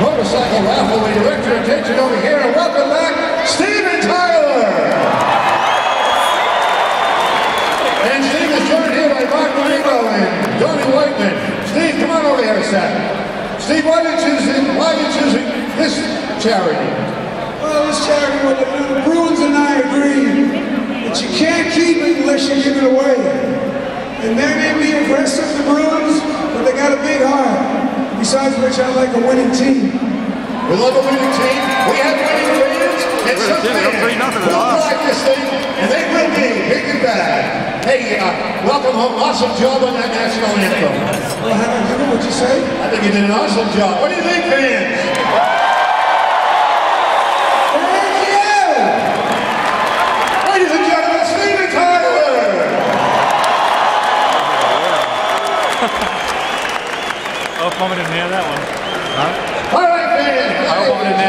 motorcycle raffle. We direct your attention over here and welcome back Steven Tyler. And Steve is joined here by Mark Marino and Donnie Whiteman. Steve, come on over here a sec. Steve, why are you choosing, why are you choosing this charity? Well, this charity, well, the Bruins and I agree that you can't keep it unless you give it away. Besides which, I like a winning team. We love a winning team. We have winning fans. And some Three, fans three, nothing at will all. like this thing, and they will be big and bad. Hey, uh, welcome home. Awesome job on that national anthem. Well, how did I do? What'd you say? I think you did an awesome job. What do you think, fans? Thank you! Ladies and gentlemen, Steven Tyler. Oh, if Mama didn't hear that one. Huh? All right, fans. I don't want to